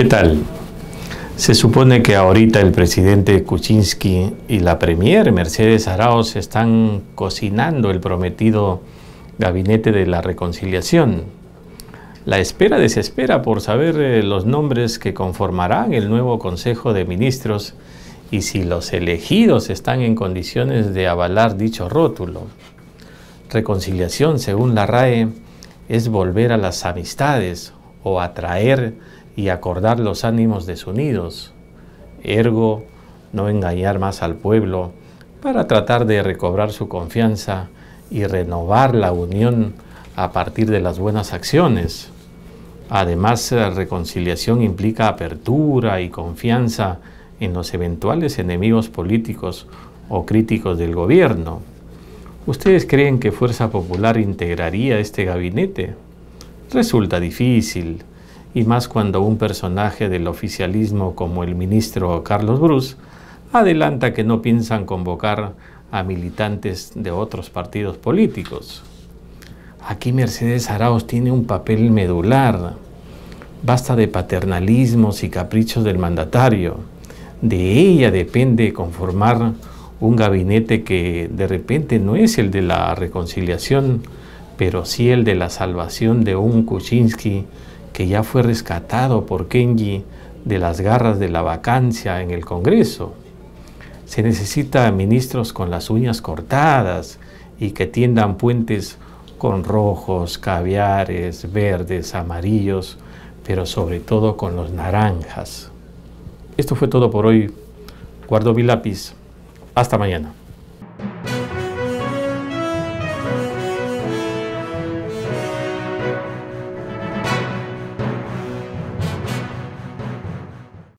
¿Qué tal? Se supone que ahorita el presidente Kuczynski y la premier Mercedes Arauz están cocinando el prometido gabinete de la reconciliación. La espera desespera por saber eh, los nombres que conformarán el nuevo Consejo de Ministros y si los elegidos están en condiciones de avalar dicho rótulo. Reconciliación, según la RAE, es volver a las amistades o atraer y acordar los ánimos desunidos, ergo no engañar más al pueblo para tratar de recobrar su confianza y renovar la unión a partir de las buenas acciones. Además, la reconciliación implica apertura y confianza en los eventuales enemigos políticos o críticos del gobierno. ¿Ustedes creen que Fuerza Popular integraría este gabinete? Resulta difícil y más cuando un personaje del oficialismo como el ministro Carlos Bruce adelanta que no piensan convocar a militantes de otros partidos políticos. Aquí Mercedes Arauz tiene un papel medular. Basta de paternalismos y caprichos del mandatario. De ella depende conformar un gabinete que de repente no es el de la reconciliación, pero sí el de la salvación de un Kuczynski que ya fue rescatado por Kenji de las garras de la vacancia en el Congreso. Se necesita ministros con las uñas cortadas y que tiendan puentes con rojos, caviares, verdes, amarillos, pero sobre todo con los naranjas. Esto fue todo por hoy. Guardo mi lápiz. Hasta mañana.